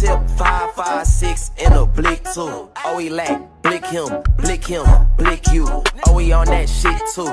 tip, five, five, six, in a blick too. Oh, he lack, blick him, blick him, blick you. Oh, he on that shit too.